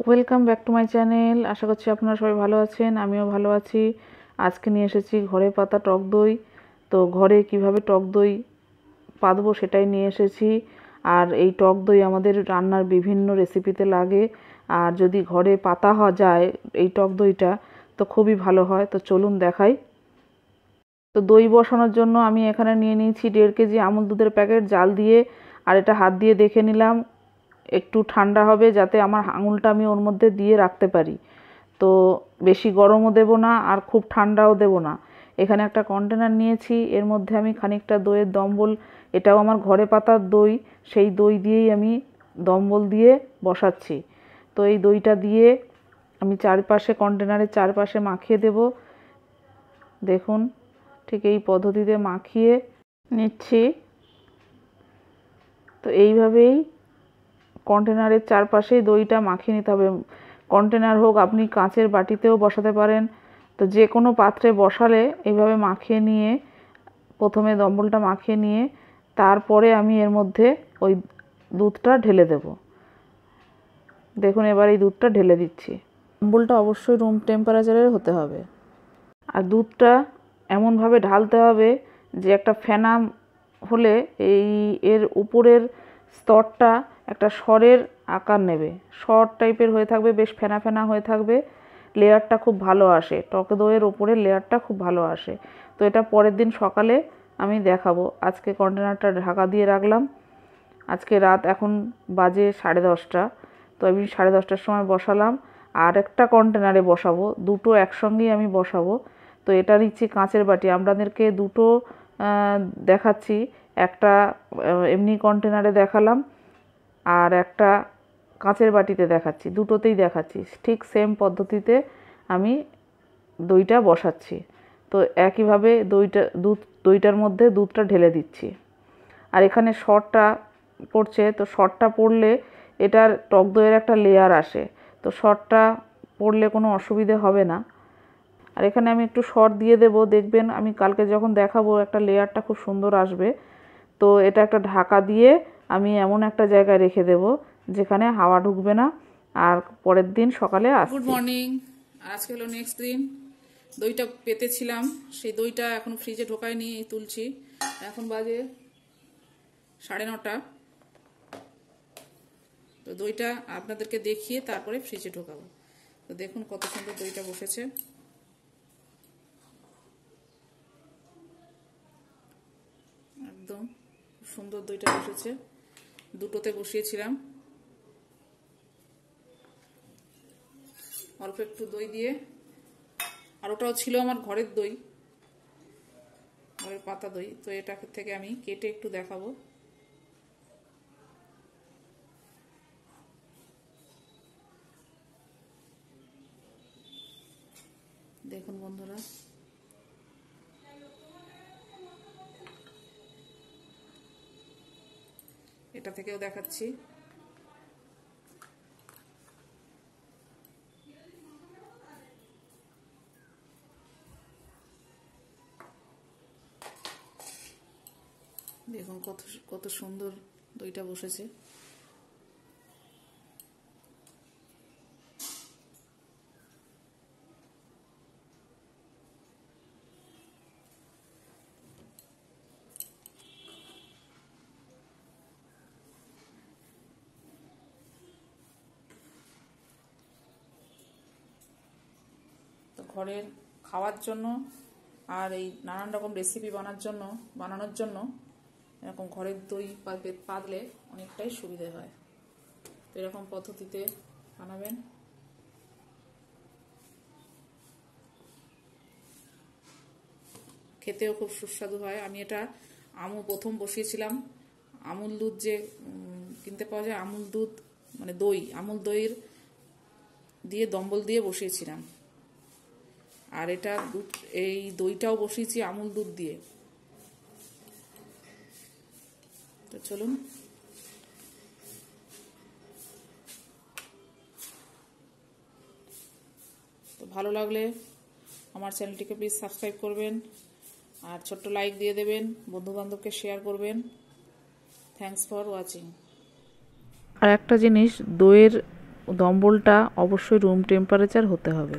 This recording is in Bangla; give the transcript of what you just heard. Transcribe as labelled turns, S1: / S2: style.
S1: Welcome back to my channel আশা করছি আপনারা সবাই ভালো আছেন, আমিও ভালো আছি। আজকে নিয়ে এসেছি ঘরে পাতা টক দই। তো ঘরে কীভাবে টক দই পাতবো সেটাই নিয়ে এসেছি। আর এই টক দই আমাদের রান্নার বিভিন্ন রেসিপিতে লাগে। আর যদি ঘরে পাতা হওয়া যায় এই টক দইটা, তো খুবই ভালো হয়। তো চলুন দেখাই। তো দই বসানোর জন্য আমি এখানে নিয়ে নিয়েছি দেড় কেজি আমুল দুধের প্যাকেট, জাল দিয়ে, আর এটা হাত দিয়ে দেখে নিলাম। একটু ঠান্ডা হবে যাতে আমার আঙুলটা আমি ওর মধ্যে দিয়ে রাখতে পারি। তো বেশি গরমও দেব না আর খুব ঠান্ডাও দেব না। এখানে একটা কন্টেনার নিয়েছি, এর মধ্যে আমি খানিকটা দইয়ের দম্বল, এটাও আমার ঘরে পাতার দই, সেই দই দিয়েই আমি দম্বল দিয়ে বসাচ্ছি। তো এই দইটা দিয়ে আমি চারপাশে কন্টেনারের চারপাশে মাখিয়ে দেব। দেখুন, ঠিক এই পদ্ধতিতে মাখিয়ে নিচ্ছি। তো এইভাবেই কন্টেনারের চারপাশেই দইটা মাখিয়ে নিতে হবে। কন্টেনার হোক, আপনি কাঁচের বাটিতেও বসাতে পারেন। তো যে কোনো পাত্রে বসালে এইভাবে মাখিয়ে নিয়ে, প্রথমে দম্বলটা মাখিয়ে নিয়ে, তারপরে আমি এর মধ্যে ওই দুধটা ঢেলে দেব। দেখুন, এবার এই দুধটা ঢেলে দিচ্ছি। দম্বলটা অবশ্যই রুম টেম্পারেচারের হতে হবে। আর দুধটা এমনভাবে ঢালতে হবে যে একটা ফেনা হলে এই এর উপরের স্তরটা একটা স্বরের আকার নেবে। স্বর টাইপের হয়ে থাকবে, বেশ ফেনা ফেনা হয়ে থাকবে। লেয়ারটা খুব ভালো আসে। টক দইয়ের ওপরের লেয়ারটা খুব ভালো আসে। তো এটা পরের দিন সকালে আমি দেখাবো। আজকে কন্টেনারটা ঢাকা দিয়ে রাখলাম। আজকে রাত এখন বাজে সাড়ে দশটা। তো আমি সাড়ে দশটার সময় বসালাম। আর একটা কন্টেনারে বসাবো। দুটো একসঙ্গেই আমি বসাবো। তো এটা নিচ্ছি কাঁচের বাটি। আপনাদেরকে দুটো দেখাচ্ছি। একটা এমনি কন্টেনারে দেখালাম। আর একটা কাঁচের বাটিতে দেখাচ্ছি, দুটোতেই দেখাচ্ছি। ঠিক সেম পদ্ধতিতে আমি দইটা বসাচ্ছি। তো একইভাবে দইটা, দুধ, দইটার মধ্যে দুধটা ঢেলে দিচ্ছি। আর এখানে শর্টটা পড়ছে, তো শর্টটা পড়লে এটার টক দইয়ের একটা লেয়ার আসে। তো শর্টটা পড়লে কোনো অসুবিধে হবে না। আর এখানে আমি একটু শর্ট দিয়ে দেব, দেখবেন আমি কালকে যখন দেখাবো একটা লেয়ারটা খুব সুন্দর আসবে। তো এটা একটা ঢাকা দিয়ে আমি এমন একটা জায়গায় রেখে দেব যেখানে হাওয়া ঢুকবে না। আর পরের দিন সকালে আস
S2: গুড মর্নিং আজকে হলো নেক্সট দিন। দইটা পেতেছিলাম। সেই দইটা এখন ফ্রিজে ঢোকায়নি তুলছি। এখন বাজে সাড়ে নটা। তো দইটা আপনাদেরকে দেখিয়ে তারপরে ফ্রিজে ঢোকাবো। তো দেখুন কত সুন্দর দইটা বসেছে। একদম সুন্দর দইটা বসেছে। দুটোতে বসিয়েছিলাম। অল্প একটু দই দিয়ে। আর ওটাও ছিল আমার ঘরের দই। ঘরের পাতা দই। তো এটা থেকে আমি কেটে একটু দেখাবো। দেখুন বন্ধুরা। এটা থেকেও দেখাচ্ছি। দেখুন কত কত সুন্দর দইটা বসেছে। ঘরের খাওয়ার জন্য আর এই নানান রকম রেসিপি বানার জন্য, বানানোর জন্য এরকম ঘরের দই পাতলে অনেকটাই সুবিধে হয়। তো এরকম পদ্ধতিতে বানাবেন। খেতেও খুব সুস্বাদু হয়। আমি এটা আমুল প্রথম বসিয়েছিলাম। আমুল দুধ যে কিনতে পাওয়া যায় আমুল দুধ মানে দই, আমুল দইয়ের দিয়ে দম্বল দিয়ে বসিয়েছিলাম। আর এটা দুধ, এই দইটাও বসিয়েছি আমুল দুধ দিয়ে। তো চলুন। তো ভালো লাগলে আমার চ্যানেলটিকে প্লিজ সাবস্ক্রাইব করবেন আর ছোট্ট লাইক দিয়ে দেবেন বন্ধু বান্ধবকে শেয়ার করবেন। থ্যাংকস ফর ওয়াচিং
S1: আর একটা জিনিস, দইয়ের দম্বলটা অবশ্যই রুম টেম্পারেচার হতে হবে।